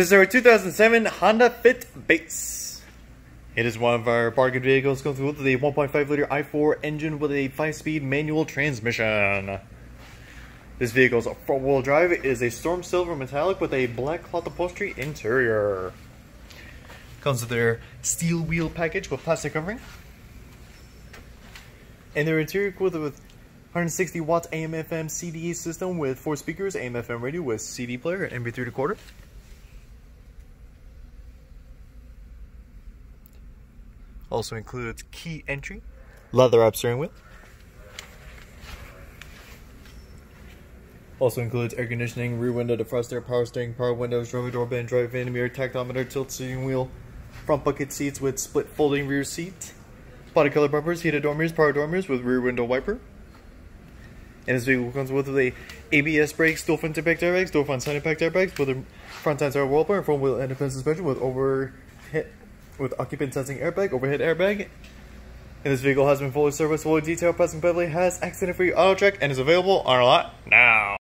This is our 2007 Honda Fit Base. It is one of our bargain vehicles comes with a 1.5 liter i4 engine with a 5-speed manual transmission. This vehicle's four-wheel drive It is a storm silver metallic with a black cloth upholstery interior. Comes with their steel wheel package with plastic covering. And their interior equipped with 160 watts AM FM CD system with four speakers, AM FM radio with CD player, and MP3 decoder. Also includes key entry, leather wrap steering wheel. Also includes air conditioning, rear window defroster, power steering, power windows, driver door band, drive in mirror, tachometer, tilt steering wheel, front bucket seats with split folding rear seat, body color bumpers, heated door mirrors, power door mirrors with rear window wiper. And this vehicle comes with a ABS brakes, dual front impact airbags, dual front side impact airbags with a front side roll bar, front wheel independent suspension with overhead with occupant sensing airbag, overhead airbag. And this vehicle has been fully serviced, fully detailed, passing Beverly has accident-free auto check and is available on our lot now.